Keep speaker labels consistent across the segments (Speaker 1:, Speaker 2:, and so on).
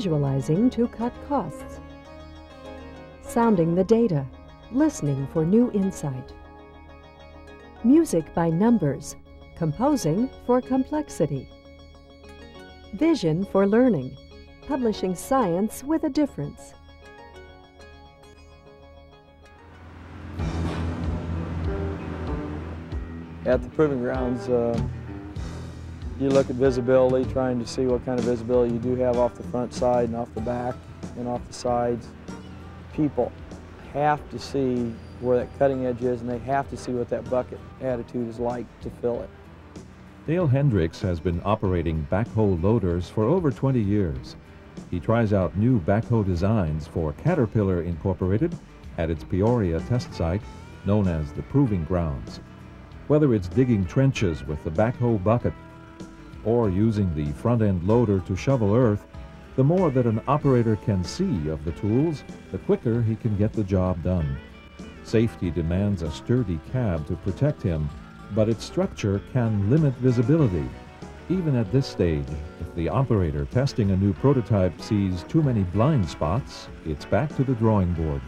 Speaker 1: visualizing to cut costs. Sounding the data, listening for new insight. Music by numbers, composing for complexity. Vision for learning, publishing science with a difference.
Speaker 2: At the Proving Grounds, uh, you look at visibility, trying to see what kind of visibility you do have off the front side and off the back and off the sides. People have to see where that cutting edge is and they have to see what that bucket attitude is like to fill it.
Speaker 3: Dale Hendricks has been operating backhoe loaders for over 20 years. He tries out new backhoe designs for Caterpillar Incorporated at its Peoria test site known as the Proving Grounds. Whether it's digging trenches with the backhoe bucket or using the front-end loader to shovel earth, the more that an operator can see of the tools, the quicker he can get the job done. Safety demands a sturdy cab to protect him, but its structure can limit visibility. Even at this stage, if the operator testing a new prototype sees too many blind spots, it's back to the drawing board.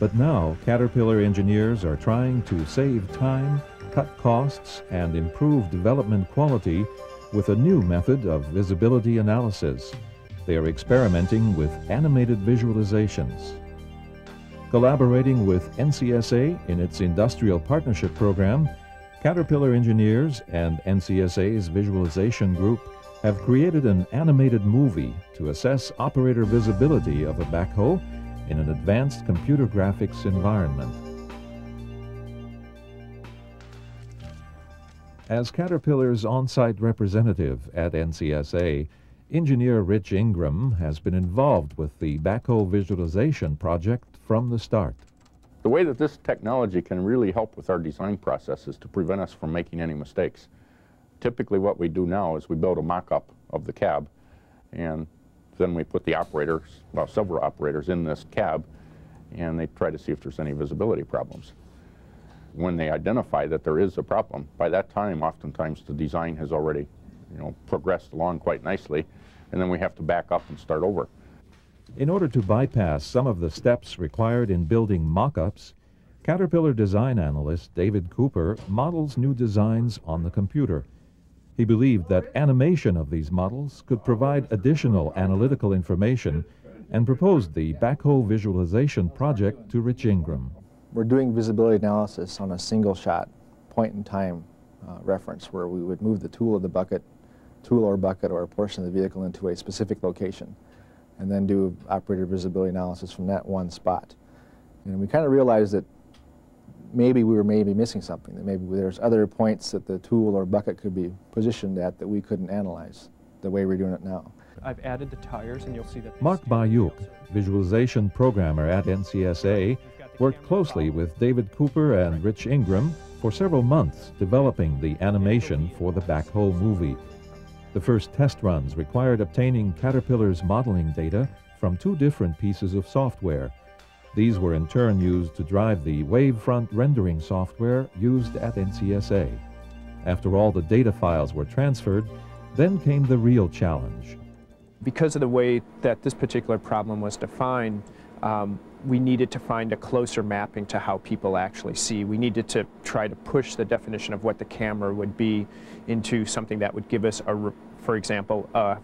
Speaker 3: But now, Caterpillar engineers are trying to save time, cut costs, and improve development quality with a new method of visibility analysis. They are experimenting with animated visualizations. Collaborating with NCSA in its Industrial Partnership Program, Caterpillar engineers and NCSA's Visualization Group have created an animated movie to assess operator visibility of a backhoe in an advanced computer graphics environment. As Caterpillar's on-site representative at NCSA, engineer Rich Ingram has been involved with the backhoe visualization project from the start.
Speaker 4: The way that this technology can really help with our design process is to prevent us from making any mistakes. Typically what we do now is we build a mock-up of the cab and then we put the operators, well several operators in this cab and they try to see if there's any visibility problems when they identify that there is a problem, by that time, oftentimes the design has already, you know, progressed along quite nicely, and then we have to back up and start over.
Speaker 3: In order to bypass some of the steps required in building mock-ups, Caterpillar design analyst David Cooper models new designs on the computer. He believed that animation of these models could provide additional analytical information and proposed the backhoe visualization project to Rich Ingram
Speaker 5: we're doing visibility analysis on a single shot, point in time uh, reference where we would move the tool of the bucket, tool or bucket or a portion of the vehicle into a specific location and then do operator visibility analysis from that one spot. And we kind of realized that maybe we were maybe missing something, that maybe there's other points that the tool or bucket could be positioned at that we couldn't analyze the way we're doing it now.
Speaker 6: I've added the tires and you'll see that...
Speaker 3: Mark Bajuk, visualization programmer at NCSA, worked closely with David Cooper and Rich Ingram for several months developing the animation for the backhoe movie. The first test runs required obtaining Caterpillar's modeling data from two different pieces of software. These were in turn used to drive the wavefront rendering software used at NCSA. After all the data files were transferred, then came the real challenge.
Speaker 6: Because of the way that this particular problem was defined, um, we needed to find a closer mapping to how people actually see. We needed to try to push the definition of what the camera would be into something that would give us, a, for example, a,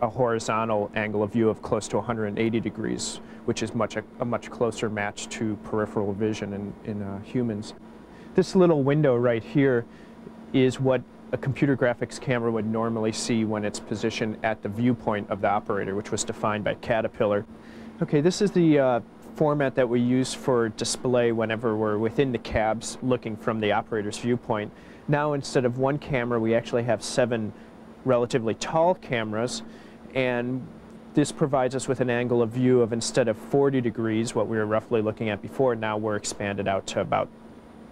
Speaker 6: a horizontal angle of view of close to 180 degrees, which is much a, a much closer match to peripheral vision in, in uh, humans. This little window right here is what a computer graphics camera would normally see when it's positioned at the viewpoint of the operator, which was defined by Caterpillar. Okay, this is the uh, format that we use for display whenever we're within the cabs looking from the operator's viewpoint. Now instead of one camera we actually have seven relatively tall cameras and this provides us with an angle of view of instead of 40 degrees, what we were roughly looking at before, now we're expanded out to about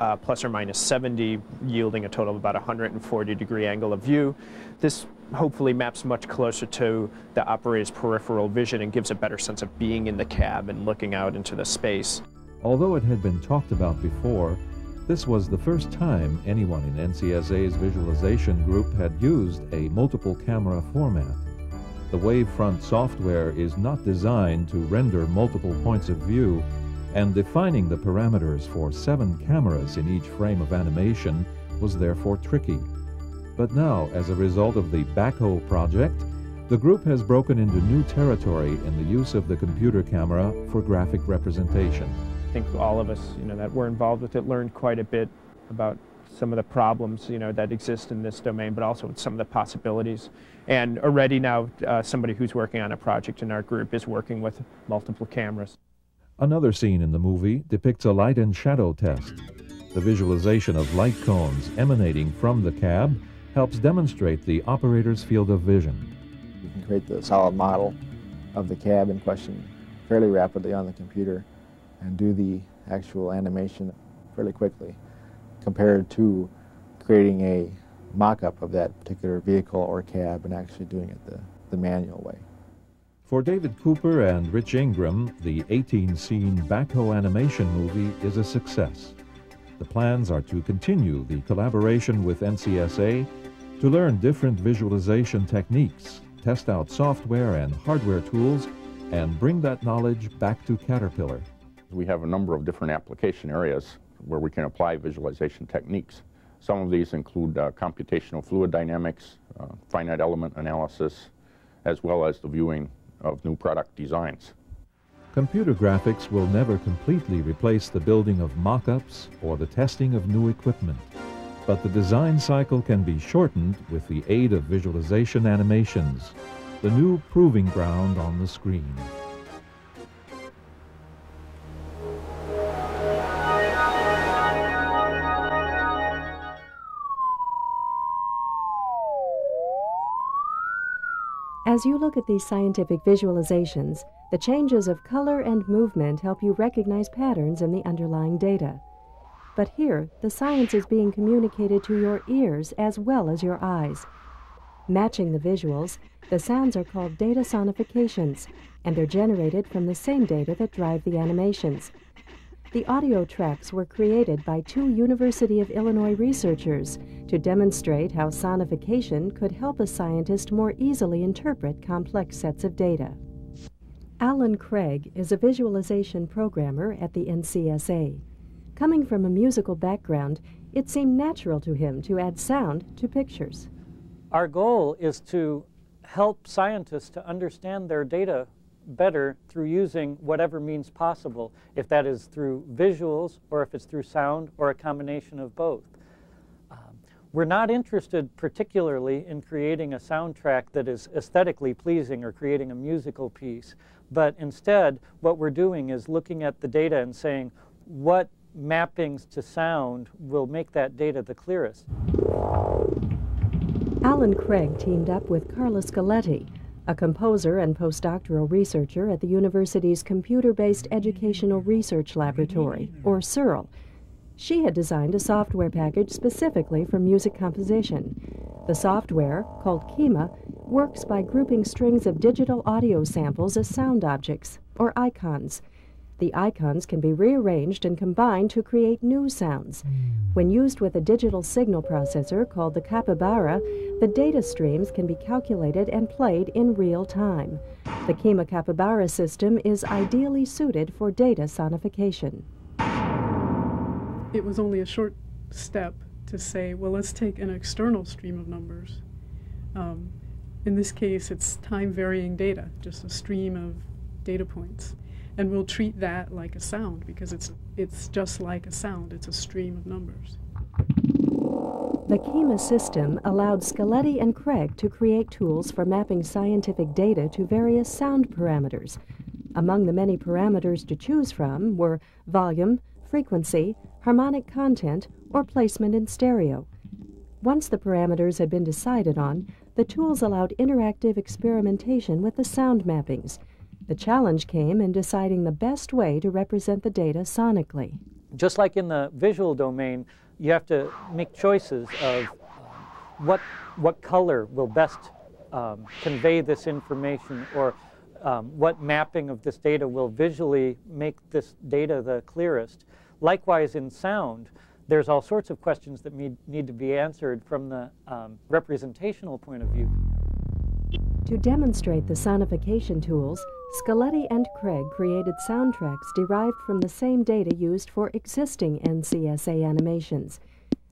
Speaker 6: uh, plus or minus 70, yielding a total of about 140 degree angle of view. This hopefully maps much closer to the operator's peripheral vision and gives a better sense of being in the cab and looking out into the space.
Speaker 3: Although it had been talked about before, This was the first time anyone in NCSA's visualization group had used a multiple camera format. The Wavefront software is not designed to render multiple points of view, and defining the parameters for seven cameras in each frame of animation was therefore tricky. But now, as a result of the Backhoe project, the group has broken into new territory in the use of the computer camera for graphic representation.
Speaker 6: I think all of us, you know, that were involved with it learned quite a bit about some of the problems, you know, that exist in this domain, but also some of the possibilities. And already now, uh, somebody who's working on a project in our group is working with multiple cameras.
Speaker 3: Another scene in the movie depicts a light and shadow test. The visualization of light cones emanating from the cab helps demonstrate the operator's field of vision.
Speaker 5: You can create the solid model of the cab in question fairly rapidly on the computer and do the actual animation fairly quickly compared to creating a mock-up of that particular vehicle or cab and actually doing it the, the manual way.
Speaker 3: For David Cooper and Rich Ingram, the 18-scene backhoe animation movie is a success. The plans are to continue the collaboration with NCSA to learn different visualization techniques, test out software and hardware tools, and bring that knowledge back to Caterpillar.
Speaker 4: We have a number of different application areas where we can apply visualization techniques. Some of these include uh, computational fluid dynamics, uh, finite element analysis, as well as the viewing of new product designs.
Speaker 3: Computer graphics will never completely replace the building of mock-ups or the testing of new equipment but the design cycle can be shortened with the aid of visualization animations, the new proving ground on the screen.
Speaker 1: As you look at these scientific visualizations, the changes of color and movement help you recognize patterns in the underlying data. But here, the science is being communicated to your ears as well as your eyes. Matching the visuals, the sounds are called data sonifications, and they're generated from the same data that drive the animations. The audio tracks were created by two University of Illinois researchers to demonstrate how sonification could help a scientist more easily interpret complex sets of data. Alan Craig is a visualization programmer at the NCSA. Coming from a musical background, it seemed natural to him to add sound to pictures.
Speaker 7: Our goal is to help scientists to understand their data better through using whatever means possible, if that is through visuals or if it's through sound or a combination of both. We're not interested particularly in creating a soundtrack that is aesthetically pleasing or creating a musical piece, but instead what we're doing is looking at the data and saying, what mappings to sound will make that data the clearest.
Speaker 1: Alan Craig teamed up with Carla Scaletti, a composer and postdoctoral researcher at the university's Computer Based Educational Research Laboratory, or CERL. She had designed a software package specifically for music composition. The software, called Kyma, works by grouping strings of digital audio samples as sound objects, or icons. The icons can be rearranged and combined to create new sounds. When used with a digital signal processor called the capybara, the data streams can be calculated and played in real time. The Kyma Capybara system is ideally suited for data sonification.
Speaker 8: It was only a short step to say, well, let's take an external stream of numbers. Um, in this case, it's time varying data, just a stream of data points and we'll treat that like a sound because it's it's just like a sound. It's a stream of numbers.
Speaker 1: The Kyma system allowed Scaletti and Craig to create tools for mapping scientific data to various sound parameters. Among the many parameters to choose from were volume, frequency, harmonic content, or placement in stereo. Once the parameters had been decided on, the tools allowed interactive experimentation with the sound mappings the challenge came in deciding the best way to represent the data sonically.
Speaker 7: Just like in the visual domain, you have to make choices of um, what, what color will best um, convey this information or um, what mapping of this data will visually make this data the clearest. Likewise in sound, there's all sorts of questions that need, need to be answered from the um, representational point of view.
Speaker 1: To demonstrate the sonification tools, Scaletti and Craig created soundtracks derived from the same data used for existing NCSA animations.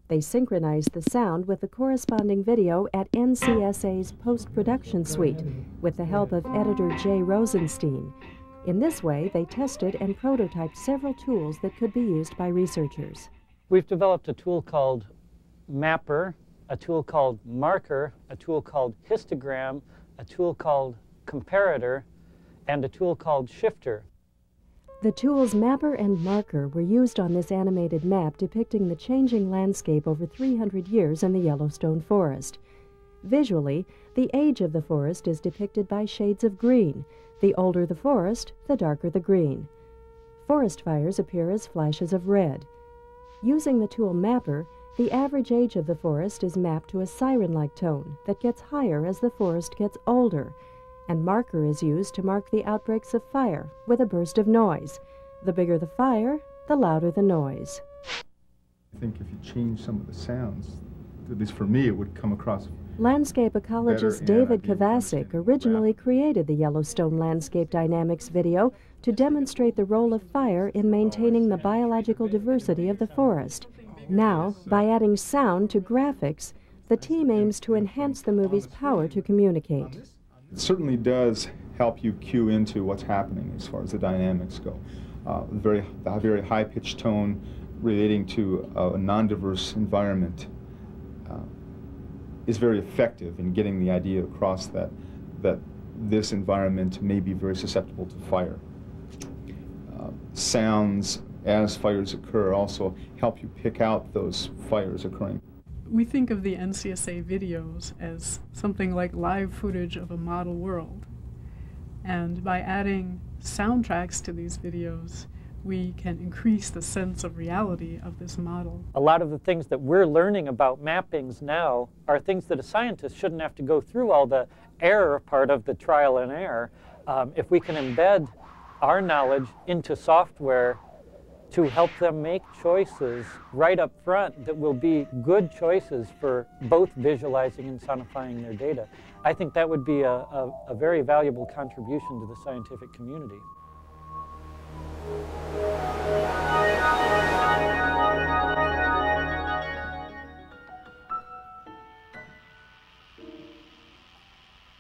Speaker 1: They synchronized the sound with the corresponding video at NCSA's post production suite with the help of editor Jay Rosenstein. In this way, they tested and prototyped several tools that could be used by researchers.
Speaker 7: We've developed a tool called Mapper, a tool called Marker, a tool called Histogram, a tool called Comparator, and a tool called Shifter.
Speaker 1: The tools Mapper and Marker were used on this animated map depicting the changing landscape over 300 years in the Yellowstone forest. Visually, the age of the forest is depicted by shades of green. The older the forest, the darker the green. Forest fires appear as flashes of red. Using the tool Mapper, the average age of the forest is mapped to a siren-like tone that gets higher as the forest gets older, and marker is used to mark the outbreaks of fire with a burst of noise. The bigger the fire, the louder the noise.
Speaker 9: I think if you change some of the sounds, at least for me, it would come across.
Speaker 1: Landscape ecologist David Kovacic originally created the Yellowstone Landscape Dynamics video to demonstrate the role of fire in maintaining the biological diversity of the forest. Now, by adding sound to graphics, the team aims to enhance the movie's power to communicate.
Speaker 9: It certainly does help you cue into what's happening as far as the dynamics go. Uh, very, the very high-pitched tone relating to a non-diverse environment is very effective in getting the idea across that that this environment may be very susceptible to fire. Uh, sounds as fires occur also help you pick out those fires occurring.
Speaker 8: We think of the NCSA videos as something like live footage of a model world. And by adding soundtracks to these videos, we can increase the sense of reality of this model.
Speaker 7: A lot of the things that we're learning about mappings now are things that a scientist shouldn't have to go through all the error part of the trial and error. Um, if we can embed our knowledge into software to help them make choices right up front that will be good choices for both visualizing and sonifying their data. I think that would be a, a, a very valuable contribution to the scientific community.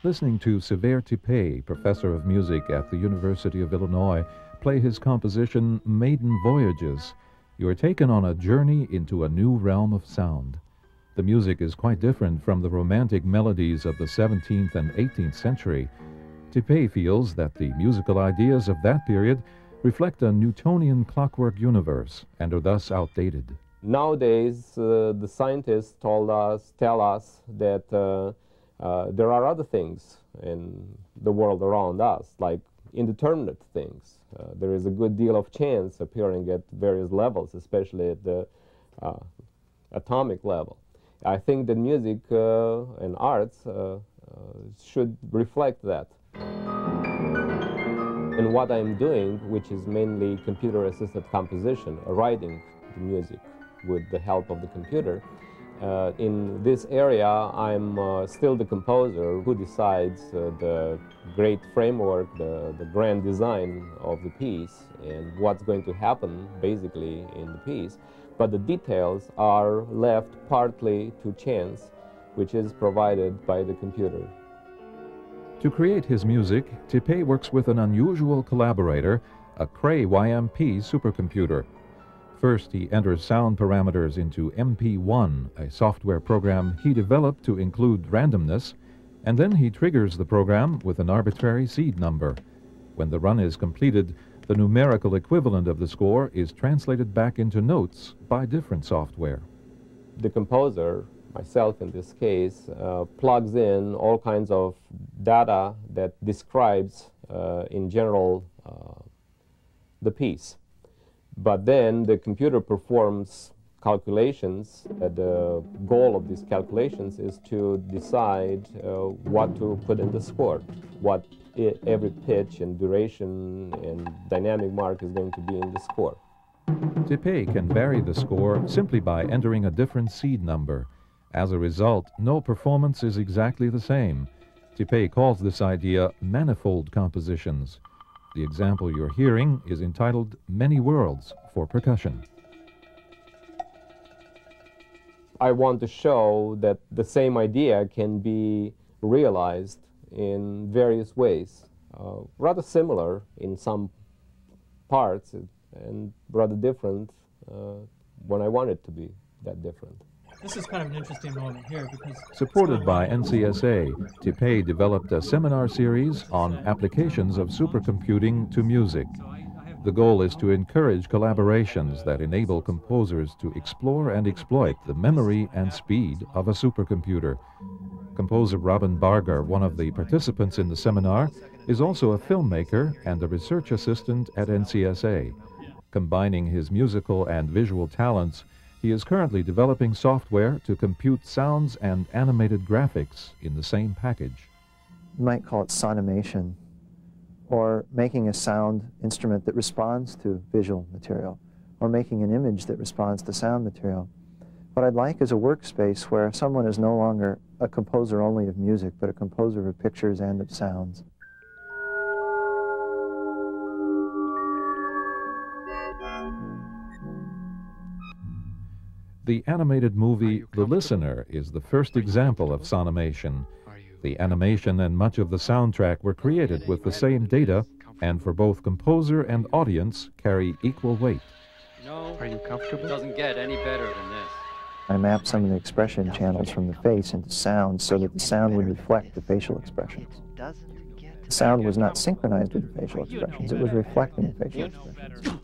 Speaker 3: Listening to Sever Tipei, professor of music at the University of Illinois, play his composition Maiden Voyages, you are taken on a journey into a new realm of sound. The music is quite different from the romantic melodies of the 17th and 18th century. Tipei feels that the musical ideas of that period reflect a Newtonian clockwork universe and are thus outdated.
Speaker 10: Nowadays, uh, the scientists told us, tell us that uh, uh, there are other things in the world around us, like indeterminate things. Uh, there is a good deal of chance appearing at various levels, especially at the uh, atomic level. I think that music uh, and arts should reflect that. And what I'm doing, which is mainly computer-assisted composition, writing the music with the help of the computer, uh, in this area, I'm uh, still the composer who decides uh, the great framework, the, the grand design of the piece, and what's going to happen basically in the piece. But the details are left partly to chance, which is provided by the computer.
Speaker 3: To create his music, Tipei works with an unusual collaborator, a Cray YMP supercomputer. First, he enters sound parameters into MP1, a software program he developed to include randomness, and then he triggers the program with an arbitrary seed number. When the run is completed, the numerical equivalent of the score is translated back into notes by different software.
Speaker 10: The composer myself in this case, uh, plugs in all kinds of data that describes uh, in general uh, the piece. But then the computer performs calculations. the goal of these calculations is to decide uh, what to put in the score, what every pitch and duration and dynamic mark is going to be in the score.
Speaker 3: Tipei can vary the score simply by entering a different seed number. As a result, no performance is exactly the same. Tipei calls this idea manifold compositions. The example you're hearing is entitled Many Worlds for Percussion.
Speaker 10: I want to show that the same idea can be realized in various ways, uh, rather similar in some parts and rather different uh, when I want it to be that different.
Speaker 11: This is kind of an interesting moment here because...
Speaker 3: Supported by NCSA, Tipei developed a seminar series on applications of supercomputing to music. The goal is to encourage collaborations that enable composers to explore and exploit the memory and speed of a supercomputer. Composer Robin Bargar, one of the participants in the seminar, is also a filmmaker and a research assistant at NCSA. Combining his musical and visual talents, he is currently developing software to compute sounds and animated graphics in the same package.
Speaker 12: You might call it sonimation or making a sound instrument that responds to visual material, or making an image that responds to sound material. What I'd like is a workspace where someone is no longer a composer only of music, but a composer of pictures and of sounds.
Speaker 3: The animated movie The Listener is the first example of sonimation. The animation and much of the soundtrack were created with the same data and for both composer and audience carry equal weight.
Speaker 13: No, Are you comfortable? It doesn't get any better than this.
Speaker 12: I mapped some of the expression channels from the face into sound so that the sound would reflect the facial expressions. The sound was not synchronized with the facial expressions, it was reflecting the facial expressions.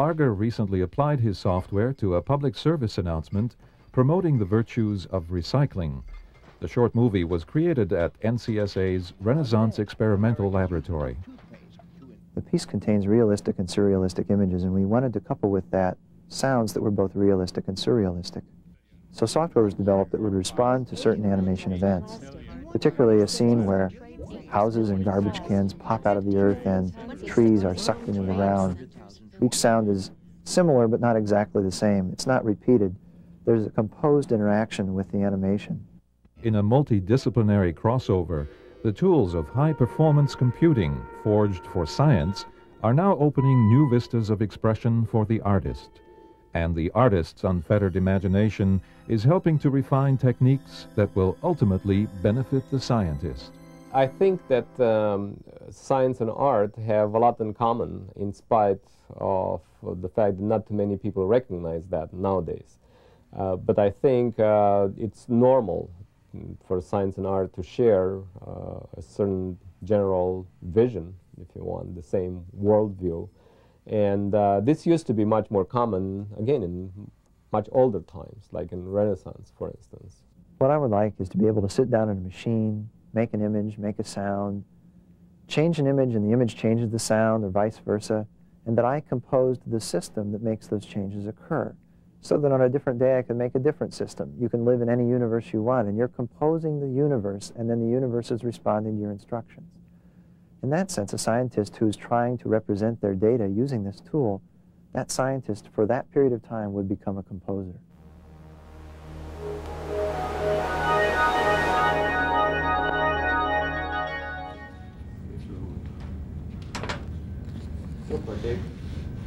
Speaker 3: Bargar recently applied his software to a public service announcement promoting the virtues of recycling. The short movie was created at NCSA's Renaissance Experimental Laboratory.
Speaker 12: The piece contains realistic and surrealistic images, and we wanted to couple with that sounds that were both realistic and surrealistic. So software was developed that would respond to certain animation events, particularly a scene where houses and garbage cans pop out of the earth and trees are sucked into the ground. Each sound is similar but not exactly the same. It's not repeated. There's a composed interaction with the animation.
Speaker 3: In a multidisciplinary crossover, the tools of high-performance computing, forged for science, are now opening new vistas of expression for the artist. And the artist's unfettered imagination is helping to refine techniques that will ultimately benefit the scientist.
Speaker 10: I think that um, science and art have a lot in common in spite of the fact that not too many people recognize that nowadays. Uh, but I think uh, it's normal for science and art to share uh, a certain general vision, if you want, the same worldview. And uh, this used to be much more common, again, in much older times, like in Renaissance, for instance.
Speaker 12: What I would like is to be able to sit down in a machine, make an image, make a sound, change an image and the image changes the sound or vice versa, and that I composed the system that makes those changes occur. So that on a different day I can make a different system. You can live in any universe you want, and you're composing the universe, and then the universe is responding to your instructions. In that sense, a scientist who's trying to represent their data using this tool, that scientist for that period of time would become a composer.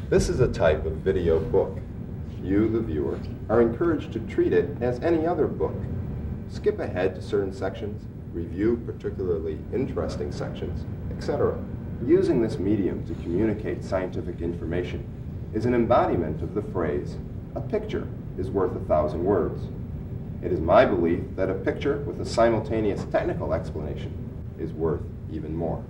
Speaker 14: This is a type of video book. You, the viewer, are encouraged to treat it as any other book. Skip ahead to certain sections, review particularly interesting sections, etc. Using this medium to communicate scientific information is an embodiment of the phrase, a picture is worth a thousand words. It is my belief that a picture with a simultaneous technical explanation is worth even more.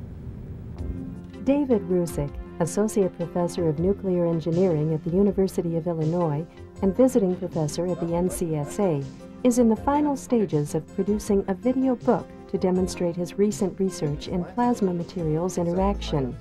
Speaker 1: David Ruzic Associate Professor of Nuclear Engineering at the University of Illinois and visiting professor at the NCSA, is in the final stages of producing a video book to demonstrate his recent research in plasma materials interaction.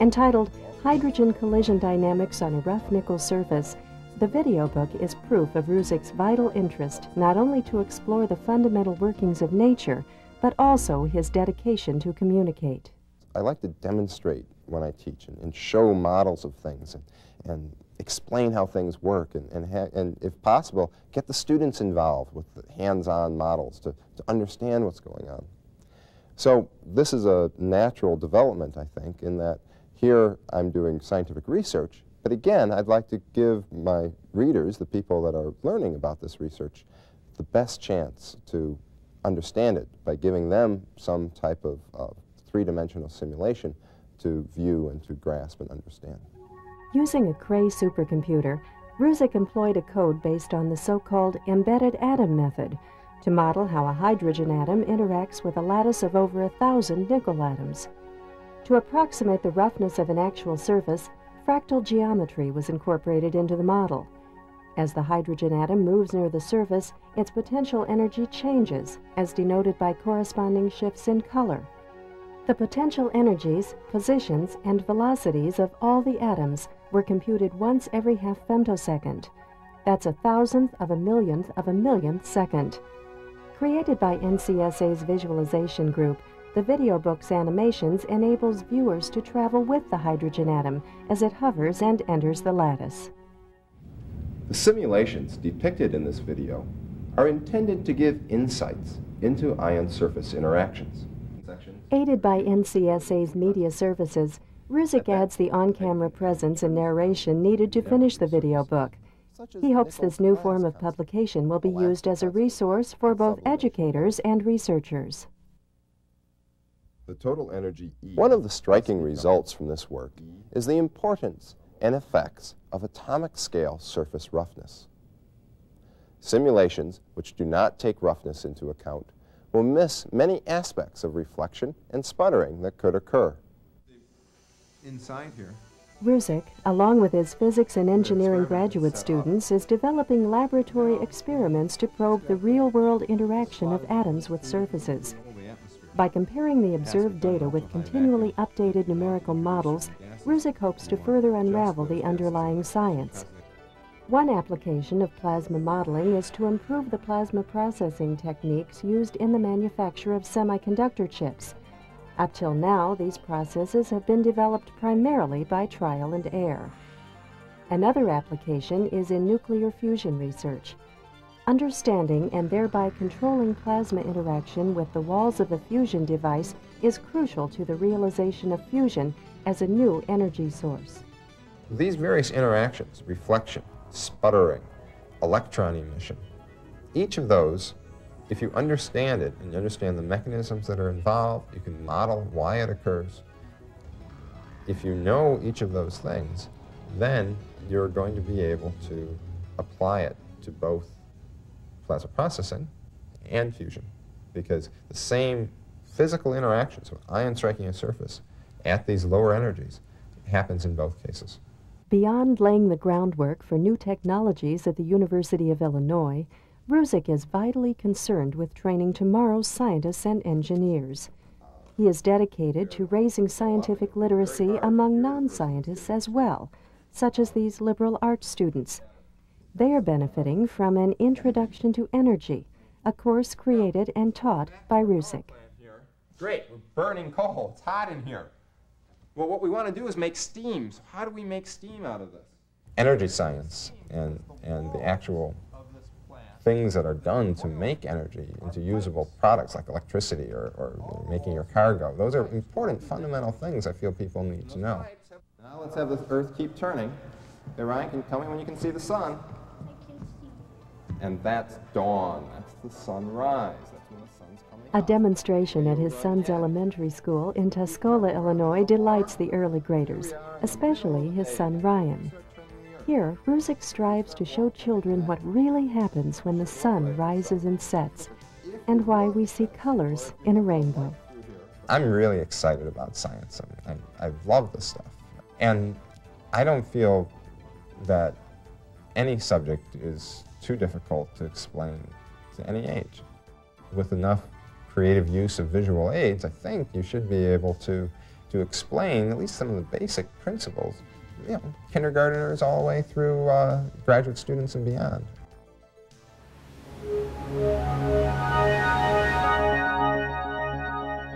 Speaker 1: Entitled Hydrogen Collision Dynamics on a Rough Nickel Surface, the video book is proof of Ruzic's vital interest not only to explore the fundamental workings of nature, but also his dedication to communicate.
Speaker 14: I like to demonstrate when I teach and, and show models of things and, and explain how things work and, and, and, if possible, get the students involved with hands-on models to, to understand what's going on. So this is a natural development, I think, in that here I'm doing scientific research, but again, I'd like to give my readers, the people that are learning about this research, the best chance to understand it by giving them some type of uh, three-dimensional simulation to view and to grasp and understand.
Speaker 1: Using a Cray supercomputer, Ruzic employed a code based on the so-called embedded atom method to model how a hydrogen atom interacts with a lattice of over a thousand nickel atoms. To approximate the roughness of an actual surface, fractal geometry was incorporated into the model. As the hydrogen atom moves near the surface, its potential energy changes, as denoted by corresponding shifts in color. The potential energies, positions, and velocities of all the atoms were computed once every half femtosecond. That's a thousandth of a millionth of a millionth second. Created by NCSA's visualization group, the video book's animations enables viewers to travel with the hydrogen atom as it hovers and enters the lattice.
Speaker 14: The simulations depicted in this video are intended to give insights into ion surface interactions.
Speaker 1: Aided by NCSA's media services, Ruzic adds the on-camera presence and narration needed to finish the video book. He hopes this new form of publication will be used as a resource for both educators and researchers.
Speaker 14: The total energy e One of the striking results from this work is the importance and effects of atomic scale surface roughness. Simulations which do not take roughness into account will miss many aspects of reflection and sputtering that could occur.
Speaker 5: Inside here.
Speaker 1: Ruzic, along with his physics and engineering graduate students, is developing laboratory experiments to probe the real-world interaction of atoms with surfaces. By comparing the observed data with continually updated numerical models, Ruzic hopes to further unravel the underlying science. One application of plasma modeling is to improve the plasma processing techniques used in the manufacture of semiconductor chips. Up till now, these processes have been developed primarily by trial and error. Another application is in nuclear fusion research. Understanding and thereby controlling plasma interaction with the walls of a fusion device is crucial to the realization of fusion as a new energy source.
Speaker 14: These various interactions, reflection, sputtering, electron emission. Each of those, if you understand it and you understand the mechanisms that are involved, you can model why it occurs. If you know each of those things, then you're going to be able to apply it to both plasma processing and fusion because the same physical interactions with ion striking a surface at these lower energies happens in both cases.
Speaker 1: Beyond laying the groundwork for new technologies at the University of Illinois, Ruzic is vitally concerned with training tomorrow's scientists and engineers. He is dedicated to raising scientific literacy among non-scientists as well, such as these liberal arts students. They are benefiting from an Introduction to Energy, a course created and taught by Ruzic.
Speaker 14: Great, we're burning coal, it's hot in here. Well, what we want to do is make steam. So how do we make steam out of this? Energy science and, and the actual things that are done to make energy into usable products like electricity or, or making your car go. Those are important fundamental things I feel people need to know. Now let's have the Earth keep turning. Hey, Ryan, can you tell me when you can see the sun? And that's dawn. That's the sunrise.
Speaker 1: A demonstration at his son's elementary school in Tuscola, Illinois delights the early graders, especially his son Ryan. Here, Ruzic strives to show children what really happens when the sun rises and sets, and why we see colors in a rainbow.
Speaker 14: I'm really excited about science. I, I, I love this stuff. And I don't feel that any subject is too difficult to explain to any age. With enough creative use of visual aids, I think you should be able to, to explain at least some of the basic principles, you know, kindergarteners all the way through uh, graduate students and beyond.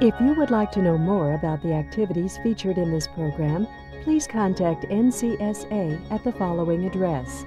Speaker 1: If you would like to know more about the activities featured in this program, please contact NCSA at the following address